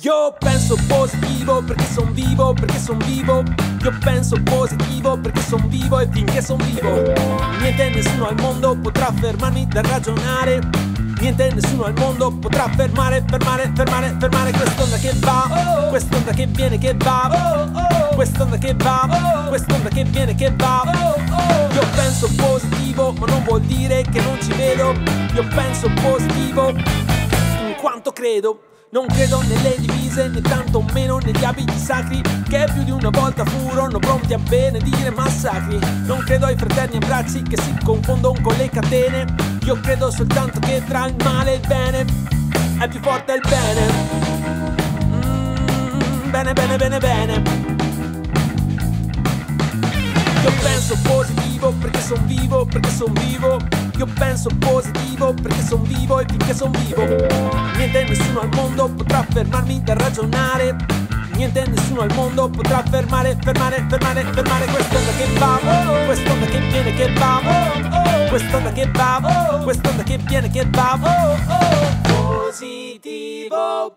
Io penso positivo perché son vivo, perché son vivo. Io penso positivo perché son vivo e finché son vivo. Niente nessuno al mondo potrà fermarmi da ragionare. Niente nessuno al mondo potrà fermare, fermare, fermare, fermare quest'onda che va, quest'onda che viene, che va, quest'onda che va, quest'onda che viene, che va. Io penso positivo, ma non vuol dire che non ci vedo. Io penso positivo in quanto credo. Non credo nelle divise né tanto meno negli abiti sacri che più di una volta furono pronti a benedire massacri. Non credo ai fraterni abbracci che si confondono con le catene. Io credo soltanto che tra il male e il bene è più forte il bene. Mm, bene, bene, bene, bene. Io penso positivo son vivo, perché son vivo. Io penso positivo perché son vivo e finché son vivo. Niente nessuno al mondo potrà fermarmi da ragionare. Niente nessuno al mondo potrà fermare, fermare, fermare, fermare quest'onda che va, quest'onda che viene, che va, quest'onda che va, quest'onda che viene, che va. Positivo.